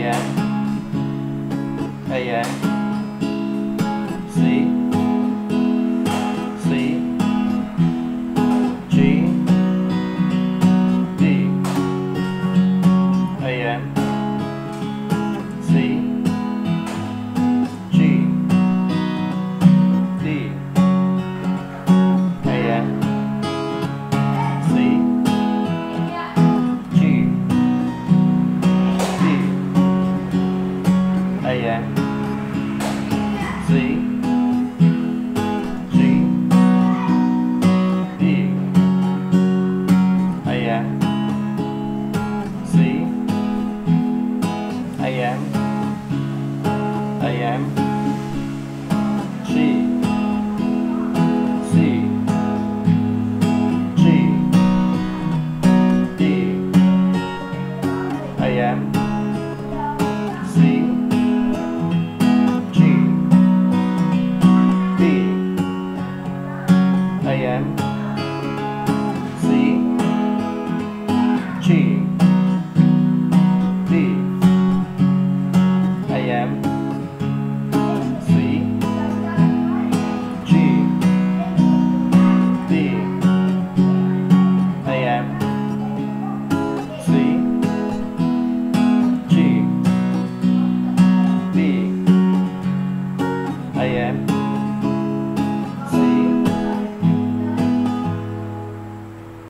Ayan. Ayan. AM C. G. D. I AM C. G. D. I AM c. G. D. I AM